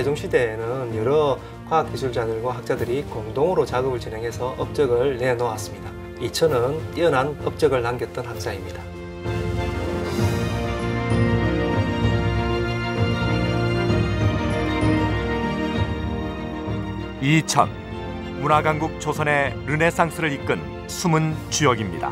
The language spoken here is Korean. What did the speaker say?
세종시대에는 여러 과학기술자들과 학자들이 공동으로 작업을 진행해서 업적을 내놓았습니다. 이천은 뛰어난 업적을 남겼던 학자입니다. 이천 문화강국 조선의 르네상스를 이끈 숨은 주역입니다.